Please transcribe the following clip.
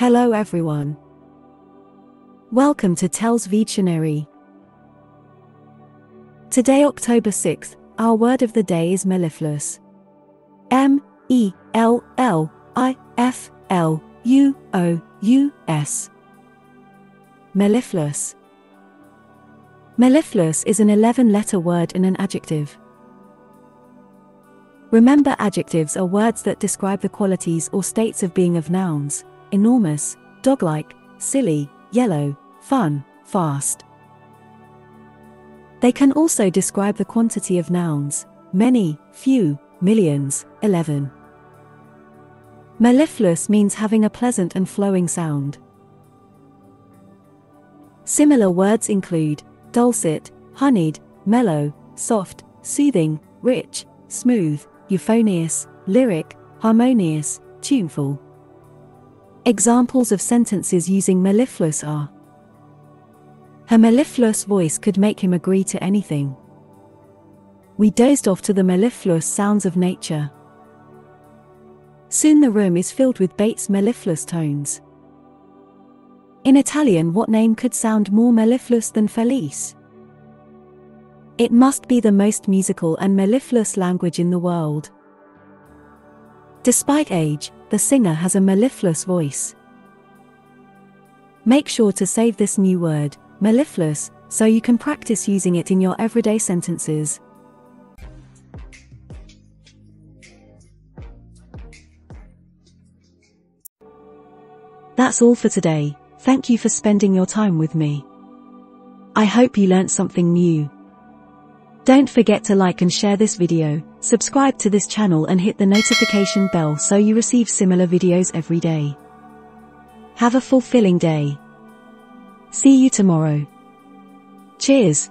Hello everyone. Welcome to TELLS Videtionary. Today October 6th, our word of the day is mellifluous. M E L L I F L U O U S. Mellifluous. Mellifluous is an 11 letter word in an adjective. Remember, adjectives are words that describe the qualities or states of being of nouns enormous, dog like, silly, yellow, fun, fast. They can also describe the quantity of nouns many, few, millions, 11. Mellifluous means having a pleasant and flowing sound. Similar words include dulcet, honeyed, mellow, soft, soothing, rich, smooth, euphonious, lyric, harmonious, tuneful. Examples of sentences using mellifluous are Her mellifluous voice could make him agree to anything. We dozed off to the mellifluous sounds of nature. Soon the room is filled with Bates' mellifluous tones. In Italian, what name could sound more mellifluous than Felice? It must be the most musical and mellifluous language in the world. Despite age, the singer has a mellifluous voice. Make sure to save this new word, mellifluous, so you can practice using it in your everyday sentences. That's all for today. Thank you for spending your time with me. I hope you learnt something new. Don't forget to like and share this video, subscribe to this channel and hit the notification bell so you receive similar videos every day. Have a fulfilling day. See you tomorrow. Cheers!